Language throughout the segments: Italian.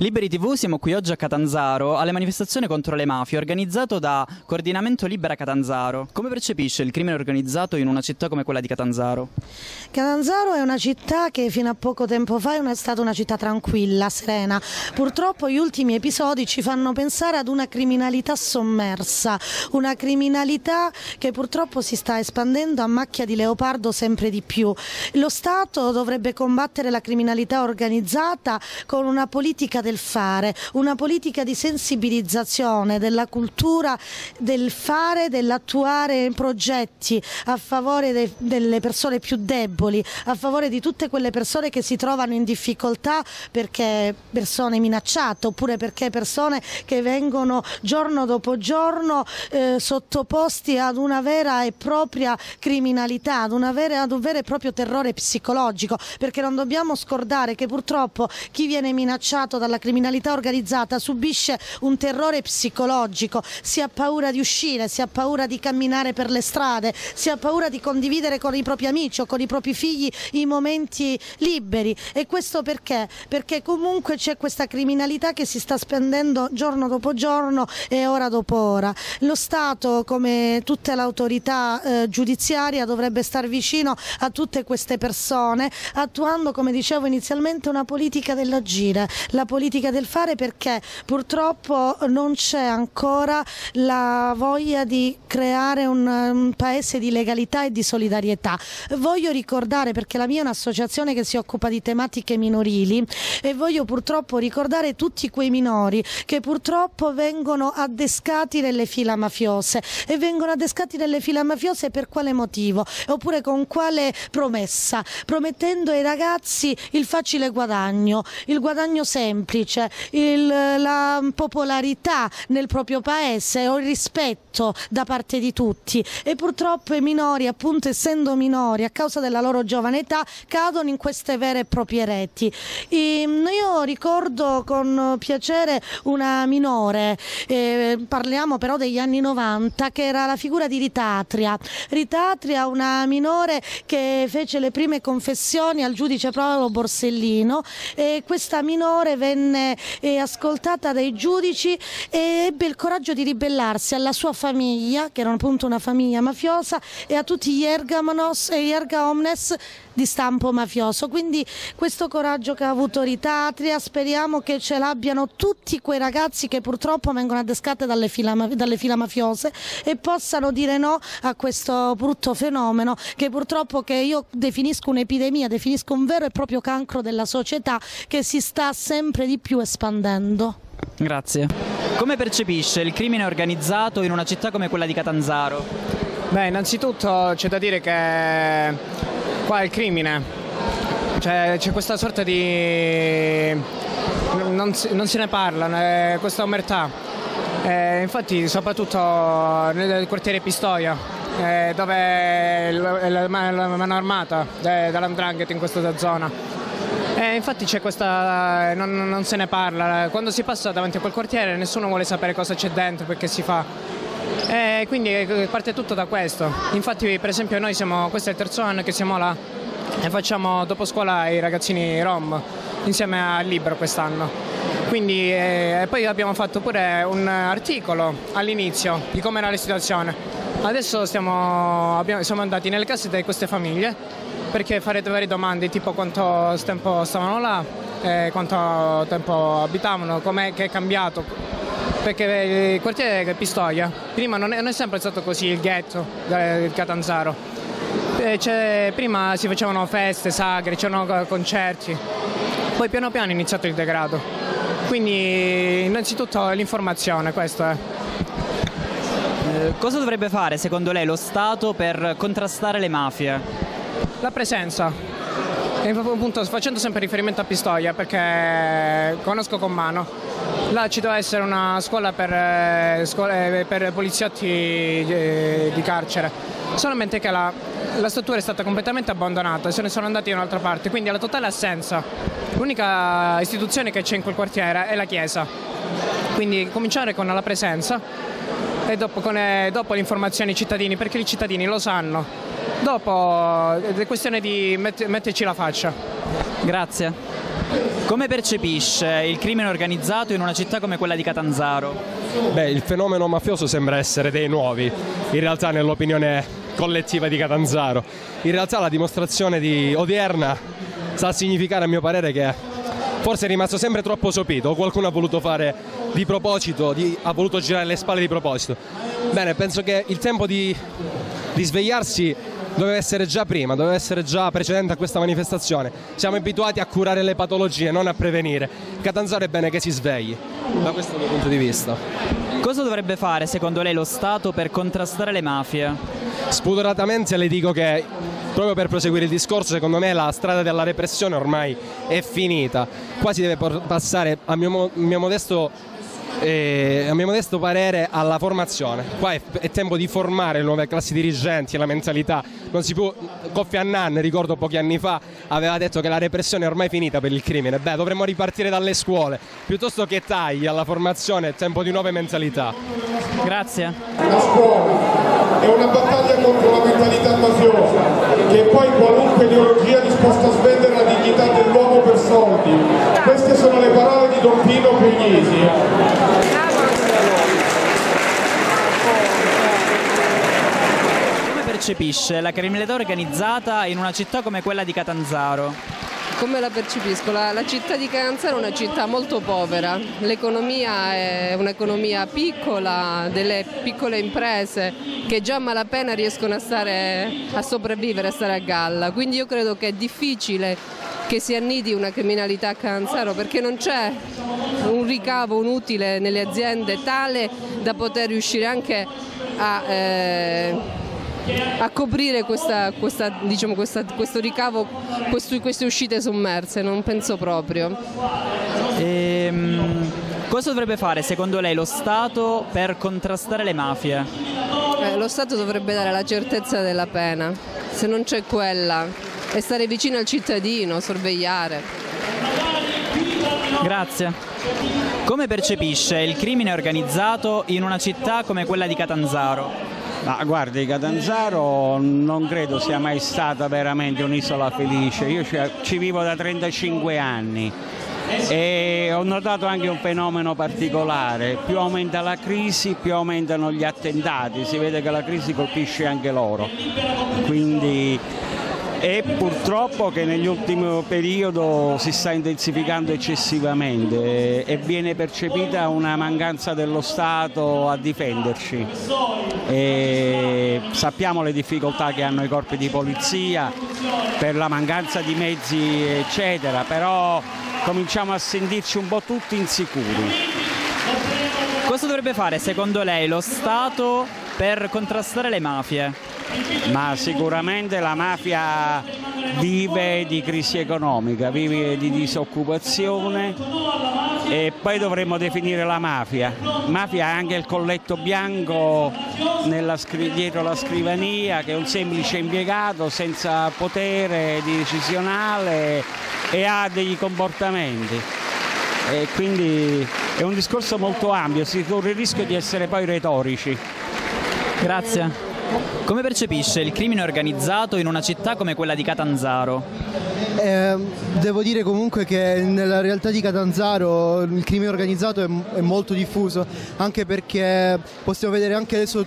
Liberi TV siamo qui oggi a Catanzaro alle manifestazioni contro le mafie organizzato da Coordinamento Libera Catanzaro. Come percepisce il crimine organizzato in una città come quella di Catanzaro? Catanzaro è una città che fino a poco tempo fa è stata una città tranquilla, serena. Purtroppo gli ultimi episodi ci fanno pensare ad una criminalità sommersa, una criminalità che purtroppo si sta espandendo a macchia di leopardo sempre di più. Lo Stato dovrebbe combattere la criminalità organizzata con una politica del fare, una politica di sensibilizzazione della cultura del fare, dell'attuare progetti a favore de, delle persone più deboli, a favore di tutte quelle persone che si trovano in difficoltà perché persone minacciate oppure perché persone che vengono giorno dopo giorno eh, sottoposti ad una vera e propria criminalità, ad, vera, ad un vero e proprio terrore psicologico, perché non dobbiamo scordare che purtroppo chi viene minacciato dalla la criminalità organizzata subisce un terrore psicologico, si ha paura di uscire, si ha paura di camminare per le strade, si ha paura di condividere con i propri amici o con i propri figli i momenti liberi e questo perché? Perché comunque c'è questa criminalità che si sta spendendo giorno dopo giorno e ora dopo ora. Lo Stato come tutta l'autorità eh, giudiziaria dovrebbe star vicino a tutte queste persone attuando come dicevo inizialmente una politica dell'agire, la politica politica del fare perché purtroppo non c'è ancora la voglia di creare un, un, paese di legalità e di solidarietà. Voglio ricordare, perché la mia è un'associazione che si occupa di tematiche minorili e voglio purtroppo ricordare tutti quei minori che purtroppo vengono addescati nelle fila mafiose e vengono addescati nelle fila mafiose per quale motivo? Oppure con quale promessa? Promettendo ai ragazzi il facile guadagno, il guadagno semplice semplice, il, la popolarità nel proprio paese o il rispetto da parte di tutti e purtroppo i minori, appunto essendo minori a causa della loro giovane età, cadono in queste vere e proprie reti. E io ricordo con piacere una minore, eh, parliamo però degli anni 90, che era la figura di Ritatria. Ritatria, una minore che fece le prime confessioni al giudice Paolo Borsellino e questa minore venne venne eh, ascoltata dai giudici e ebbe il coraggio di ribellarsi alla sua famiglia, che era appunto una famiglia mafiosa, e a tutti gli ergamanos e gli erga omnes di stampo mafioso. Quindi questo coraggio che ha avuto Ritatria speriamo che ce l'abbiano tutti quei ragazzi che purtroppo vengono adescati dalle fila, dalle fila mafiose e possano dire no a questo brutto fenomeno che purtroppo che io definisco un'epidemia, definisco un vero e proprio cancro della società che si sta sempre di più espandendo. Grazie. Come percepisce il crimine organizzato in una città come quella di Catanzaro? Beh, innanzitutto c'è da dire che qua è il crimine, cioè, c'è questa sorta di... non, non se ne parla, questa omertà. Eh, infatti soprattutto nel quartiere Pistoia, eh, dove è la, mano armata dall'andrangheta in questa zona. Eh, infatti c'è questa. Non, non, se ne parla. Quando si passa davanti a quel quartiere nessuno vuole sapere cosa c'è dentro, perché si fa. E quindi eh, parte tutto da questo. Infatti, per esempio, noi siamo, questo è il terzo anno che siamo là e facciamo dopo scuola i ragazzini rom insieme al libro quest'anno. Quindi eh, poi abbiamo fatto pure un articolo all'inizio di come era la situazione. Adesso stiamo, abbiamo, siamo andati nelle case di queste famiglie perché farete varie domande tipo quanto tempo stavano là, eh, quanto tempo abitavano, com'è che è cambiato perché il quartiere Pistoia prima non è, non è sempre stato così il ghetto del Catanzaro. Eh, prima si facevano feste, sagre, c'erano concerti, poi piano piano è iniziato il degrado. Quindi innanzitutto l'informazione, questo è. Eh, cosa dovrebbe fare secondo lei lo Stato per contrastare le mafie? La presenza, appunto, facendo sempre riferimento a Pistoia perché conosco con mano Là ci deve essere una scuola per, eh, scuole, per poliziotti eh, di carcere, solamente che la, la, struttura è stata completamente abbandonata, se ne sono andati da un'altra parte, quindi alla totale assenza. L'unica istituzione che c'è in quel quartiere è la chiesa, quindi cominciare con la presenza e dopo, con, eh, dopo le informazioni ai cittadini, perché i cittadini lo sanno. Dopo è questione di metterci la faccia. Grazie. Come percepisce il crimine organizzato in una città come quella di Catanzaro? Beh, il fenomeno mafioso sembra essere dei nuovi, in realtà nell'opinione collettiva di Catanzaro. In realtà la dimostrazione di odierna sta a significare a mio parere che forse è rimasto sempre troppo sopito o qualcuno ha voluto fare di proposito, di, ha voluto girare le spalle di proposito. Bene, penso che il tempo di, di svegliarsi doveva essere già prima, doveva essere già precedente a questa manifestazione. Siamo abituati a curare le patologie, non a prevenire. Catanzaro è bene che si svegli, da questo mio punto di vista. Cosa dovrebbe fare secondo lei lo Stato per contrastare le mafie? Spudoratamente le dico che proprio per proseguire il discorso, secondo me la strada della repressione ormai è finita. Qua si deve passare, a mio, mio modesto e, a mio modesto parere alla formazione. Qua è, è, tempo di formare le nuove classi dirigenti e la mentalità. Non si può. Kofi Annan, ricordo pochi anni fa, aveva detto che la repressione è ormai finita per il crimine. Beh, dovremmo ripartire dalle scuole. Piuttosto che tagli alla formazione, è tempo di nuove mentalità. Grazie. La scuola è una battaglia contro la mentalità mafiosa, che poi qualunque ideologia disposta a svendere dignità dell'uomo per soldi. Queste sono le parole di Don Pino Puglisi. Come percepisce la criminalità organizzata in una città come quella di Catanzaro? Come la percepisco? La, la, città di Catanzaro è una città molto povera, l'economia è un'economia piccola, delle piccole imprese che già a malapena riescono a, stare, a sopravvivere, a stare a galla, quindi io credo che è difficile che si annidi una criminalità a Catanzaro perché non c'è un ricavo, un utile nelle aziende tale da poter riuscire anche a... Eh, a coprire questa, questa, diciamo, questa, questo ricavo, questo, queste uscite sommerse, non penso proprio. Ehm, cosa dovrebbe fare secondo lei lo Stato per contrastare le mafie? Eh, lo Stato dovrebbe dare la certezza della pena, se non c'è quella, e stare vicino al cittadino, sorvegliare. Grazie. Come percepisce il crimine organizzato in una città come quella di Catanzaro? Ma guardi, Catanzaro non credo sia mai stata veramente un'isola felice, io ci vivo da 35 anni e ho notato anche un fenomeno particolare, più aumenta la crisi più aumentano gli attentati, si vede che la crisi colpisce anche loro, quindi e purtroppo che negli ultimi periodi si sta intensificando eccessivamente e viene percepita una mancanza dello Stato a difenderci. E sappiamo le difficoltà che hanno i corpi di polizia per la mancanza di mezzi eccetera, però cominciamo a sentirci un po' tutti insicuri. Cosa dovrebbe fare secondo lei lo Stato per contrastare le mafie? Ma sicuramente la mafia vive di crisi economica, vive di disoccupazione e poi dovremmo definire la mafia. Mafia è anche il colletto bianco dietro la scrivania che è un semplice impiegato senza potere decisionale e ha degli comportamenti. E quindi è un discorso molto ampio, si corre il rischio di essere poi retorici. Grazie. Come percepisce il crimine organizzato in una città come quella di Catanzaro? Eh, devo dire comunque che nella realtà di Catanzaro il crimine organizzato è, è, molto diffuso, anche perché possiamo vedere anche adesso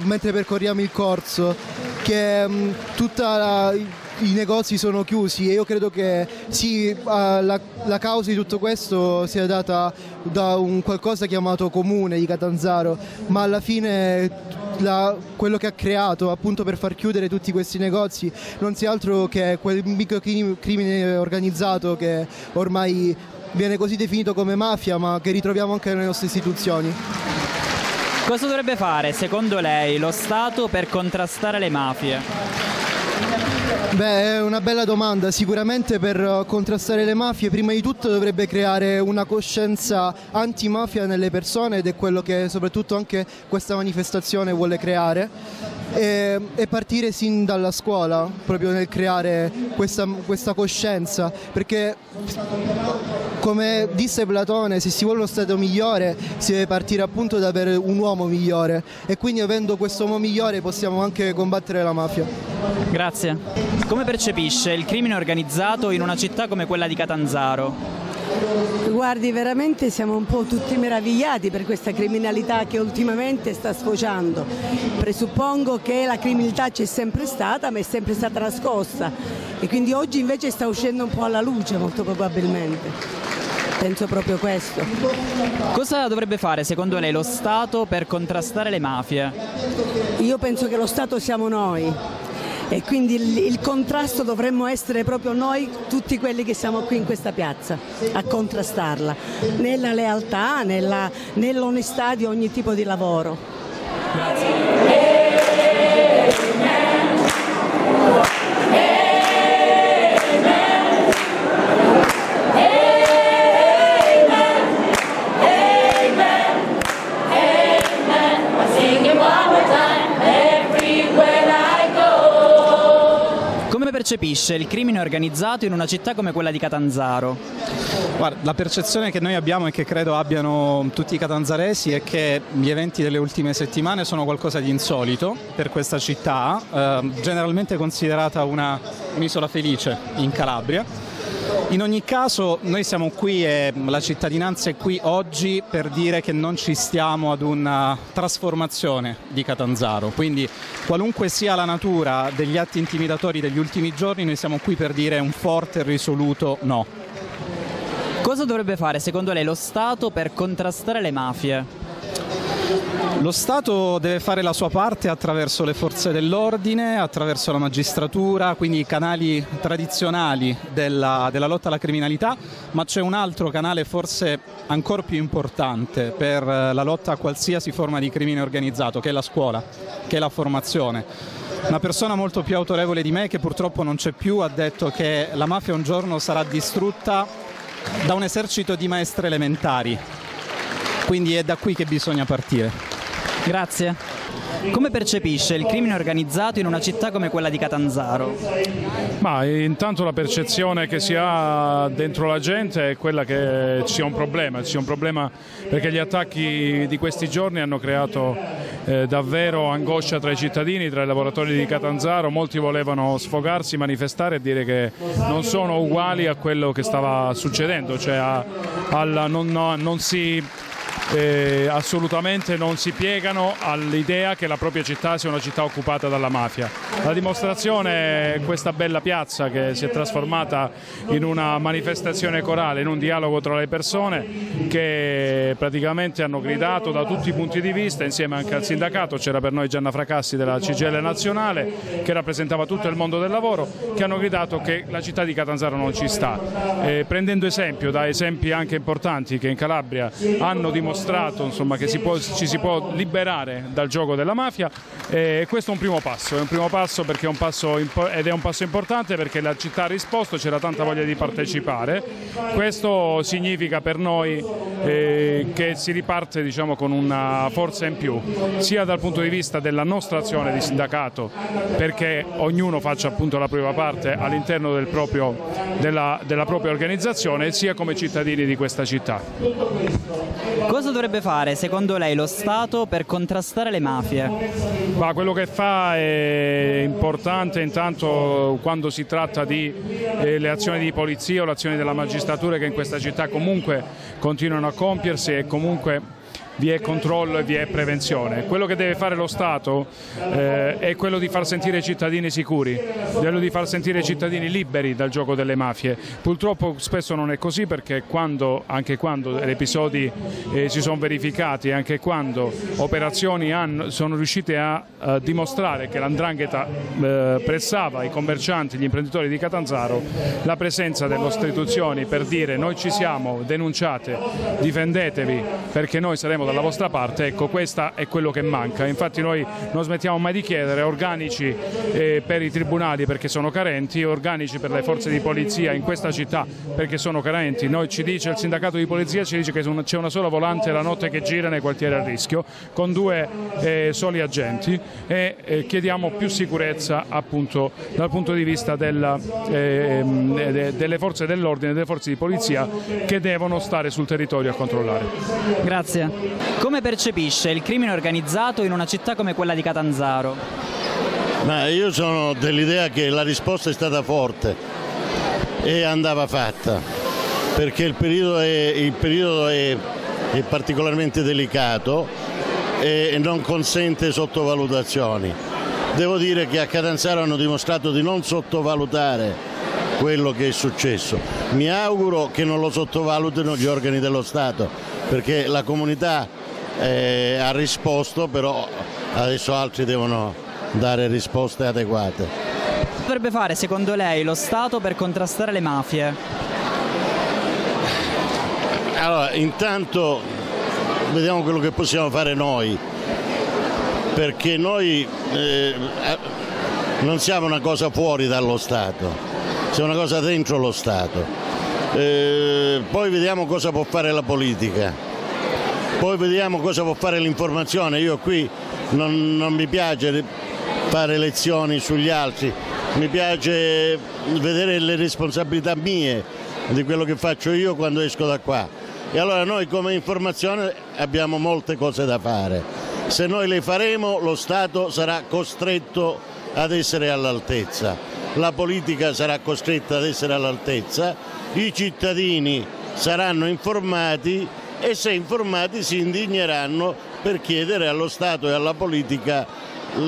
mentre percorriamo il corso che mh, tutta la, i negozi sono chiusi e io credo che sì, la, la, causa di tutto questo sia data da un qualcosa chiamato comune di Catanzaro, ma alla fine la, quello che ha creato appunto per far chiudere tutti questi negozi non sia altro che quel microcrimine organizzato che ormai viene così definito come mafia ma che ritroviamo anche nelle nostre istituzioni. Cosa dovrebbe fare secondo lei lo Stato per contrastare le mafie? Beh, è una bella domanda. Sicuramente per contrastare le mafie, prima di tutto dovrebbe creare una coscienza antimafia nelle persone ed è quello che soprattutto anche questa manifestazione vuole creare. E, e partire sin dalla scuola, proprio nel creare questa, questa coscienza, perché come disse Platone, se si vuole uno Stato migliore si deve partire appunto da avere un uomo migliore e quindi avendo questo uomo migliore possiamo anche combattere la mafia. Grazie. Come percepisce il crimine organizzato in una città come quella di Catanzaro? Guardi, veramente siamo un po' tutti meravigliati per questa criminalità che ultimamente sta sfociando. Presuppongo che la criminalità c'è sempre stata, ma è sempre stata nascosta e quindi oggi invece sta uscendo un po' alla luce molto probabilmente. Penso proprio questo. Cosa dovrebbe fare secondo lei lo Stato per contrastare le mafie? Io penso che lo Stato siamo noi e quindi il, il, contrasto dovremmo essere proprio noi, tutti quelli che siamo qui in questa piazza, a contrastarla, nella lealtà, nell'onestà di ogni tipo di lavoro. Grazie. Percepisce il crimine organizzato in una città come quella di Catanzaro? Guarda, la percezione che noi abbiamo e che credo abbiano tutti i catanzaresi è che gli eventi delle ultime settimane sono qualcosa di insolito per questa città, eh, generalmente considerata una, un'isola felice in Calabria in ogni caso noi siamo qui e la cittadinanza è qui oggi per dire che non ci stiamo ad una trasformazione di Catanzaro, quindi qualunque sia la natura degli atti intimidatori degli ultimi giorni noi siamo qui per dire un forte e risoluto no. Cosa dovrebbe fare secondo lei lo Stato per contrastare le mafie? Lo Stato deve fare la sua parte attraverso le forze dell'ordine, attraverso la magistratura, quindi i canali tradizionali della, della lotta alla criminalità, ma c'è un altro canale forse ancora più importante per la lotta a qualsiasi forma di crimine organizzato, che è la scuola, che è la formazione. Una persona molto più autorevole di me, che purtroppo non c'è più, ha detto che la mafia un giorno sarà distrutta da un esercito di maestre elementari. Quindi è da qui che bisogna partire. Grazie. Come percepisce il crimine organizzato in una città come quella di Catanzaro? Ma intanto la percezione che si ha dentro la gente è quella che ci sia un problema, ci sia un problema perché gli attacchi di questi giorni hanno creato eh, davvero angoscia tra i cittadini, tra i lavoratori di Catanzaro, molti volevano sfogarsi, manifestare e dire che non sono uguali a quello che stava succedendo, cioè a, alla, non, no, non si eh, assolutamente non si piegano all'idea che la propria città sia una città occupata dalla mafia. La dimostrazione è questa bella piazza che si è trasformata in una manifestazione corale, in un dialogo tra le persone che praticamente hanno gridato da tutti i punti di vista, insieme anche al sindacato, c'era per noi Gianna Fracassi della CGL nazionale che rappresentava tutto il mondo del lavoro, che hanno gridato che la città di Catanzaro non ci sta. Eh, prendendo esempio da esempi anche importanti che in Calabria hanno dimostrato dimostrato insomma, che si può, ci si può liberare dal gioco della mafia e questo è un primo passo, è un primo passo, è un passo ed è un passo importante perché la città ha risposto, c'era tanta voglia di partecipare, questo significa per noi eh, che si riparte diciamo, con una forza in più, sia dal punto di vista della nostra azione di sindacato, perché ognuno faccia appunto la propria parte all'interno del della, della propria organizzazione, sia come cittadini di questa città. Cosa dovrebbe fare secondo lei lo Stato per contrastare le mafie? Ma quello che fa è importante intanto quando si tratta di eh, le azioni di polizia o le azioni della magistratura che in questa città comunque continuano a compiersi e comunque vi è controllo e vi è prevenzione. Quello che deve fare lo Stato eh, è quello di far sentire i cittadini sicuri, quello di far sentire i cittadini liberi dal gioco delle mafie. Purtroppo spesso non è così perché quando, anche quando episodi eh, si sono verificati, anche quando operazioni hanno, sono riuscite a, a, dimostrare che l'andrangheta eh, pressava i commercianti, gli imprenditori di Catanzaro, la presenza delle istituzioni per dire noi ci siamo, denunciate, difendetevi perché noi saremo dalla vostra parte, ecco questo è quello che manca, infatti noi non smettiamo mai di chiedere organici eh, per i tribunali perché sono carenti, organici per le forze di polizia in questa città perché sono carenti, noi ci dice il sindacato di polizia ci dice che c'è una sola volante la notte che gira nei quartieri a rischio con due eh, soli agenti e eh, chiediamo più sicurezza appunto dal punto di vista della, ehm, delle forze dell'ordine, delle forze di polizia che devono stare sul territorio a controllare. Grazie. Come percepisce il crimine organizzato in una città come quella di Catanzaro? Ma io sono dell'idea che la risposta è stata forte e andava fatta. perché il periodo è, il periodo è, è particolarmente delicato e non consente sottovalutazioni. Devo dire che a Catanzaro hanno dimostrato di non sottovalutare quello che è successo. Mi auguro che non lo sottovalutino gli organi dello Stato, perché la comunità eh, ha risposto, però adesso altri devono dare risposte adeguate. Cosa dovrebbe fare secondo lei lo Stato per contrastare le mafie? Allora, intanto vediamo quello che possiamo fare noi, perché noi eh, non siamo una cosa fuori dallo Stato, siamo una cosa dentro lo Stato. Eh, poi vediamo cosa può fare la politica, poi vediamo cosa può fare l'informazione. Io qui non, non mi piace fare lezioni sugli altri, mi piace vedere le responsabilità mie di quello che faccio io quando esco da qua. E allora noi come informazione abbiamo molte cose da fare. Se noi le faremo lo Stato sarà costretto ad essere all'altezza, la politica sarà costretta ad essere all'altezza, i cittadini saranno informati e se informati si indigneranno per chiedere allo Stato e alla politica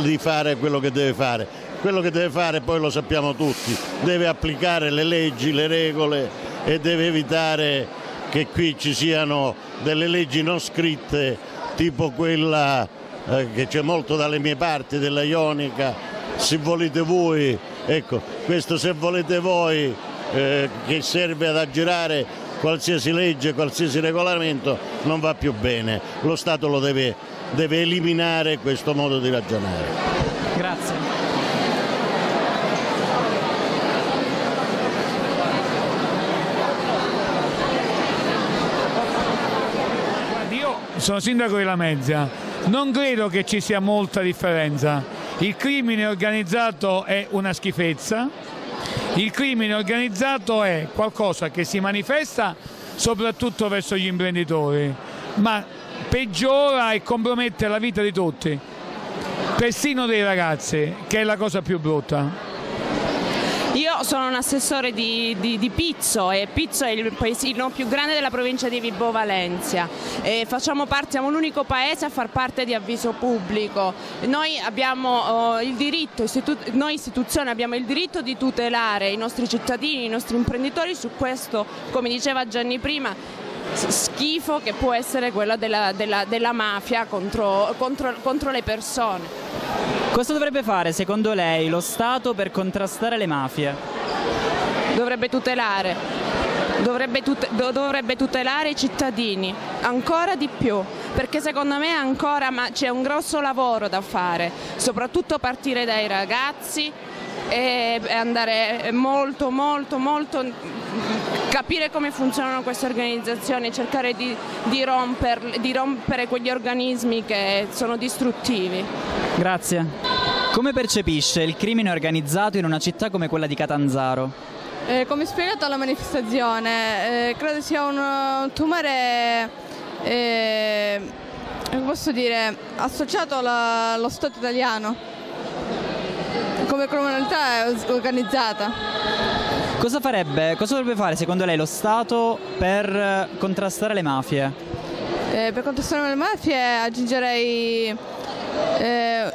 di fare quello che deve fare. Quello che deve fare poi lo sappiamo tutti, deve applicare le leggi, le regole e deve evitare che qui ci siano delle leggi non scritte tipo quella eh, che c'è molto dalle mie parti della Ionica, se volete voi, ecco, questo se volete voi eh, che serve ad aggirare qualsiasi legge, qualsiasi regolamento non va più bene, lo Stato lo deve, deve eliminare questo modo di ragionare. Grazie. Io sono sindaco di Lamezia, non credo che ci sia molta differenza. Il crimine organizzato è una schifezza, il crimine organizzato è qualcosa che si manifesta soprattutto verso gli imprenditori, ma peggiora e compromette la vita di tutti, persino dei ragazzi, che è la cosa più brutta. Sono un assessore di, di, di Pizzo e Pizzo è il paesino più grande della provincia di Vibo Valencia. Parte, siamo l'unico paese a far parte di avviso pubblico. Noi abbiamo il diritto, istitu noi istituzioni abbiamo il diritto di tutelare i nostri cittadini, i nostri imprenditori su questo, come diceva Gianni prima, schifo che può essere quello della, della, della mafia contro, contro, contro le persone. Cosa dovrebbe fare secondo lei lo Stato per contrastare le mafie? Dovrebbe tutelare, dovrebbe, tut dovrebbe tutelare i cittadini ancora di più, perché secondo me ancora c'è un grosso lavoro da fare, soprattutto partire dai ragazzi e andare molto molto molto capire come funzionano queste organizzazioni, cercare di, di, romper, di rompere quegli organismi che sono distruttivi. Grazie. Come percepisce il crimine organizzato in una città come quella di Catanzaro? Eh, come spiegato alla manifestazione, eh, credo sia un, un tumore, eh, posso dire, associato alla, allo Stato italiano, come criminalità organizzata. Cosa farebbe, cosa dovrebbe fare secondo lei lo Stato per contrastare le mafie? Eh, per contrastare le mafie aggiungerei eh,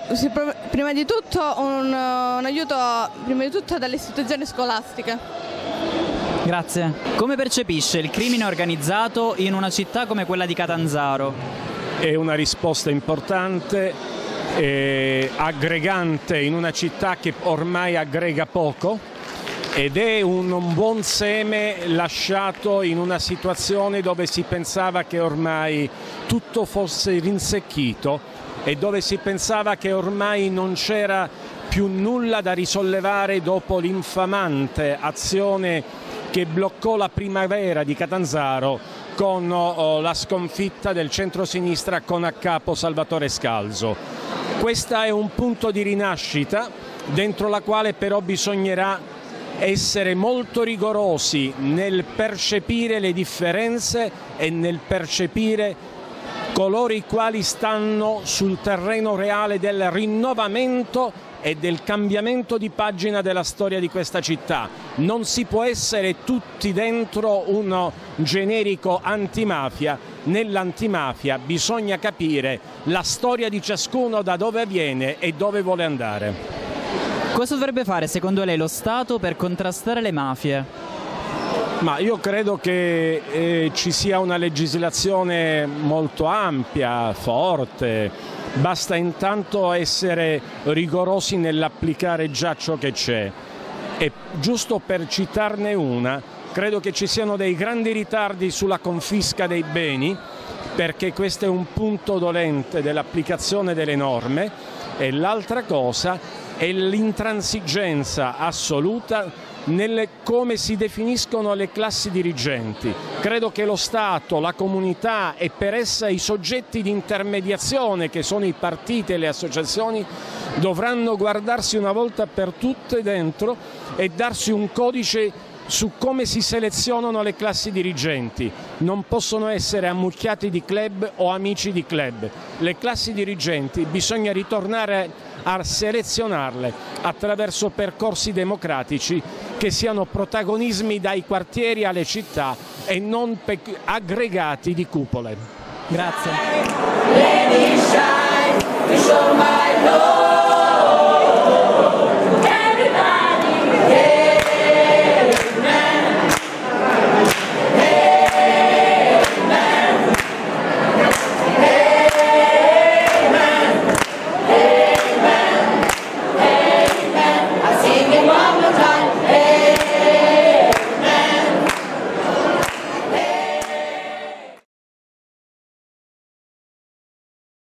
prima di tutto un, un aiuto prima di tutto dalle istituzioni scolastiche. Grazie. Come percepisce il crimine organizzato in una città come quella di Catanzaro? È una risposta importante, eh, aggregante in una città che ormai aggrega poco ed è un, buon seme lasciato in una situazione dove si pensava che ormai tutto fosse rinsecchito e dove si pensava che ormai non c'era più nulla da risollevare dopo l'infamante azione che bloccò la primavera di Catanzaro con oh, la sconfitta del centro-sinistra con a capo Salvatore Scalzo. Questo è un punto di rinascita dentro la quale però bisognerà essere molto rigorosi nel percepire le differenze e nel percepire coloro i quali stanno sul terreno reale del rinnovamento e del cambiamento di pagina della storia di questa città. Non si può essere tutti dentro uno generico antimafia, nell'antimafia bisogna capire la storia di ciascuno da dove viene e dove vuole andare. Cosa dovrebbe fare secondo lei lo Stato per contrastare le mafie? Ma io credo che eh, ci sia una legislazione molto ampia, forte, basta intanto essere rigorosi nell'applicare già ciò che c'è. E giusto per citarne una, credo che ci siano dei grandi ritardi sulla confisca dei beni, perché questo è un punto dolente dell'applicazione delle norme, e l'altra cosa è l'intransigenza assoluta nelle come si definiscono le classi dirigenti. Credo che lo Stato, la comunità e per essa i soggetti di intermediazione che sono i partiti e le associazioni dovranno guardarsi una volta per tutte dentro e darsi un codice su come si selezionano le classi dirigenti. Non possono essere ammucchiati di club o amici di club. Le classi dirigenti bisogna ritornare a selezionarle attraverso percorsi democratici che siano protagonismi dai quartieri alle città e non aggregati di cupole. Grazie.